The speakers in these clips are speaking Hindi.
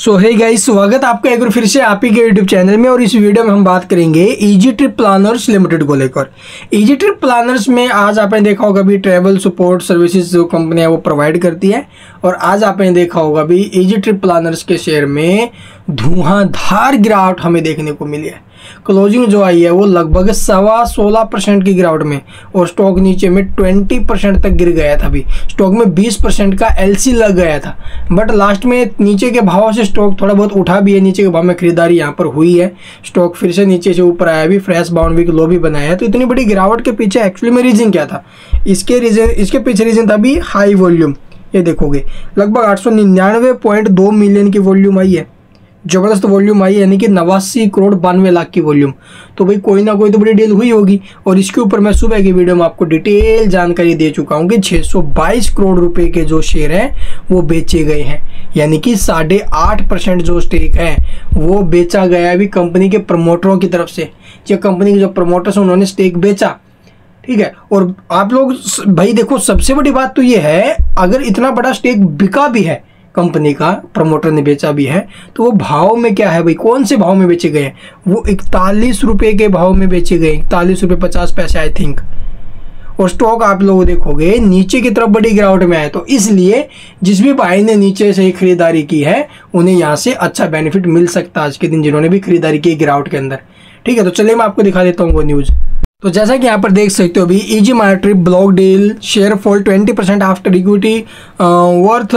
सो है गाइस स्वागत आपका एक बार फिर से आप ही के यूट्यूब चैनल में और इस वीडियो में हम बात करेंगे ईजी ट्रिप प्लानर्स लिमिटेड को लेकर। इजी ट्रिप प्लानर्स में आज आपने देखा होगा भी ट्रैवल सपोर्ट सर्विसेज़ जो कंपनी है वो प्रोवाइड करती है और आज आपने देखा होगा भी इजी ट्रिप प्लानर्स के शेयर में धुआंधार गिरावट हमें देखने को मिली है। क्लोजिंग जो आई है वो लगभग सवा सोलह परसेंट की गिरावट में और स्टॉक नीचे में ट्वेंटी परसेंट तक गिर गया था अभी। स्टॉक में बीस परसेंट का एलसी लग गया था। बट लास्ट में नीचे के भाव से स्टॉक थोड़ा बहुत उठा भी है, नीचे के भाव में खरीदारी यहाँ पर हुई है। स्टॉक फिर से नीचे से ऊपर आया भी फ्रेश बाउंड लो भी बनाया तो इतनी बड़ी गिरावट के पीछे एक्चुअली में रीजन क्या था? इसके रीजन इसके पीछे रीजन था भी हाई वॉल्यूम ये देखोगे, लगभग आठ मिलियन की वॉल्यूम आई है। ज़बरदस्त वॉल्यूम आई यानी कि नवासी करोड़ बानवे लाख की वॉल्यूम तो भाई कोई ना कोई तो बड़ी डील हुई होगी, और इसके ऊपर मैं सुबह की वीडियो में आपको डिटेल जानकारी दे चुका हूँ कि 622 करोड़ रुपए के जो शेयर हैं, वो बेचे गए हैं। यानी कि साढ़े आठ परसेंट जो स्टेक है, वो बेचा गया अभी कंपनी के प्रमोटरों की तरफ़ से। जो कंपनी के जो प्रमोटर्स हैं, उन्होंने स्टेक बेचा। ठीक है? और आप लोग भाई देखो, सबसे बड़ी बात तो ये है, अगर इतना बड़ा स्टेक बिका भी है कंपनी का प्रमोटर ने बेचा भी है तो वो भाव में क्या है भाई? कौन से भाव में बेचे गए वो इकतालीस रुपए के भाव में बेचे गए, इकतालीस रुपये पचास पैसे आई थिंक और स्टॉक आप लोग देखोगे, नीचे की तरफ़ बड़ी गिरावट में आए तो इसलिए जिस भी भाई ने नीचे से खरीदारी की है, उन्हें यहाँ से अच्छा बेनिफिट मिल सकता है आज के दिन जिन्होंने भी खरीदारी की गिरावट के अंदर। ठीक है तो चलिए मैं आपको दिखा देता हूँ वो न्यूज़ तो जैसा कि यहाँ पर देख सकते हो अभी EaseMyTrip block deal share fall 20 percent after equity worth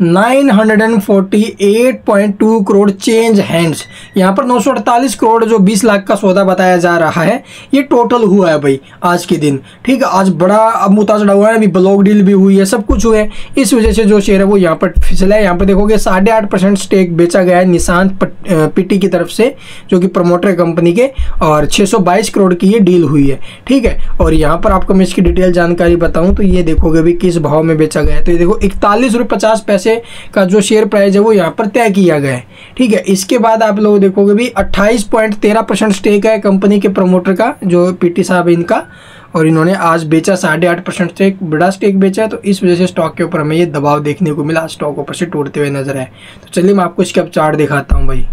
948.2 crore change hands. यहाँ पर 948 करोड़ जो 20 लाख का सौदा बताया जा रहा है, ये टोटल हुआ है भाई, आज के दिन। ठीक है, आज बड़ा अब मुता चढ़ा हुआ है, अभी ब्लॉक डील भी हुई है, सब कुछ हुआ है। इस वजह से जो शेयर है वो यहाँ पर फिसला है। यहाँ पर देखोगे साढ़े आठ परसेंट स्टेक बेचा गया है निशांत पीटी की तरफ़ से, जो कि प्रमोटर कंपनी के, और छः करोड़ की ये डील हुई है। ठीक है, और यहाँ पर आपको मैं इसकी डिटेल जानकारी बताऊँ तो ये देखोगे भी किस भाव में बेचा गया है। तो ये देखो, इकतालीस पचास से का जो शेयर प्राइस है वो यहाँ पर तय किया गया है। ठीक है, इसके बाद आप लोग देखोगे भी अट्ठाईस पॉइंट तेरह परसेंट स्टेक है कंपनी के प्रमोटर का, जो पीटी साहब इनका, और इन्होंने आज बेचा साढ़े आठ परसेंट स्टेक बड़ा स्टेक बेचा है तो इस वजह से स्टॉक के ऊपर हमें ये दबाव देखने को मिला स्टॉक ऊपर से टूटते हुए नज़र आए। तो चलिए मैं आपको इसके अब चार्ट दिखाता हूँ भाई।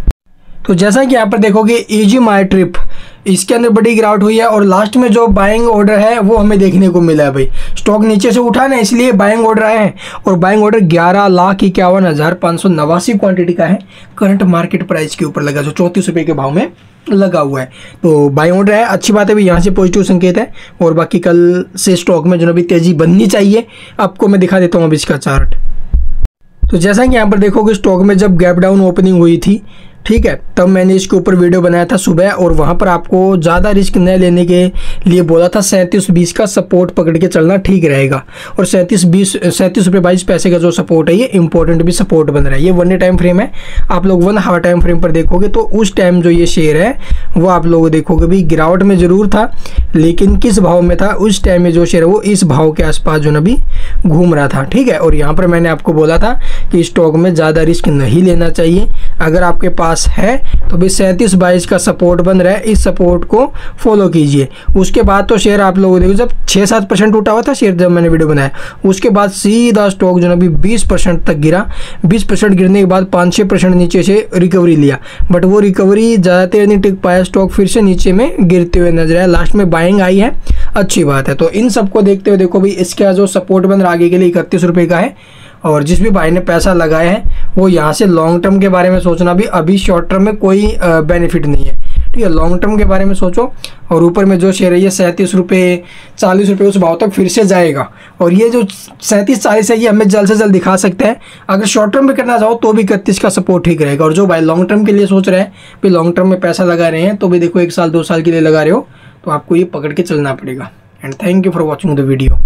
तो जैसा कि यहाँ पर देखोगे इजी माई ट्रिप इसके अंदर बड़ी गिरावट हुई है और लास्ट में जो बाइंग ऑर्डर है, वो हमें देखने को मिला है भाई। स्टॉक नीचे से उठा ना, इसलिए बाइंग ऑर्डर आए हैं। और बाइंग ऑर्डर ग्यारह लाख इक्यावन हज़ार पाँच सौ नवासी क्वान्टिटी का है। करंट मार्केट प्राइस के ऊपर लगा, जो चौंतीस रुपये के भाव में लगा हुआ है। तो बाइंग ऑर्डर है, अच्छी बात है भाई, यहाँ से पॉजिटिव संकेत है। और बाकी कल से स्टॉक में जो अभी तेज़ी बननी चाहिए, आपको मैं दिखा देता हूँ अब इसका चार्ट तो जैसा कि यहाँ पर देखोगे स्टॉक में जब गैप डाउन ओपनिंग हुई थी ठीक है, तब मैंने इसके ऊपर वीडियो बनाया था सुबह और वहाँ पर आपको ज़्यादा रिस्क न लेने के लिए बोला था सैंतीस बीस का सपोर्ट पकड़ के चलना ठीक रहेगा। और सैंतीस बीस, सैंतीस रुपये बाईस पैसे का जो सपोर्ट है, ये इंपॉर्टेंट भी सपोर्ट बन रहा है। ये वन डे टाइम फ्रेम है। आप लोग वन हावर टाइम फ्रेम पर देखोगे तो उस टाइम जो ये शेयर है, वो आप लोग देखोगे भी गिरावट में ज़रूर था, लेकिन किस भाव में था, उस टाइम में जो शेयर है, वो इस भाव के आसपास जो ना भी घूम रहा था। ठीक है, और यहाँ पर मैंने आपको बोला था कि स्टॉक में ज़्यादा रिस्क नहीं लेना चाहिए। अगर आपके पास है तो भाई सैंतीस बाईस का सपोर्ट बन रहा है, इस सपोर्ट को फॉलो कीजिए। उसके बाद तो शेयर आप लोगों देखो, जब छः सात परसेंट उठा हुआ था शेयर जब मैंने वीडियो बनाया, उसके बाद सीधा स्टॉक जो है अभी बीस परसेंट तक गिरा। बीस परसेंट गिरने के बाद पाँच छः परसेंट नीचे से रिकवरी लिया। बट वो रिकवरी ज़्यादा देर नहीं टिक पाया स्टॉक फिर से नीचे में गिरते हुए नज़र आया। लास्ट में बाइंग आई है, अच्छी बात है। तो इन सबको देखते हुए देखो भाई, इसका जो सपोर्ट बन रहा आगे के लिए इकतीस रुपये का है। और जिस भी भाई ने पैसा लगाया है, वो यहाँ से लॉन्ग टर्म के बारे में सोचना भी, अभी शॉर्ट टर्म में कोई बेनिफिट नहीं है। ठीक है लॉन्ग टर्म के बारे में सोचो और ऊपर में जो शेयर है, ये सैंतीस रुपये चालीस रुपये उस भाव तक फिर से जाएगा। और ये जो सैंतीस, चालीस है, ये हमें जल्द से जल्द दिखा सकते हैं। अगर शॉर्ट टर्म में करना चाहो तो भी इकतीस का सपोर्ट ठीक रहेगा। और जो भाई लॉन्ग टर्म के लिए सोच रहे हैं कि लॉन्ग टर्म में पैसा लगा रहे हैं तो भी देखो एक साल, दो साल के लिए लगा रहे हो तो आपको ये पकड़ के चलना पड़ेगा। And thank you for watching the video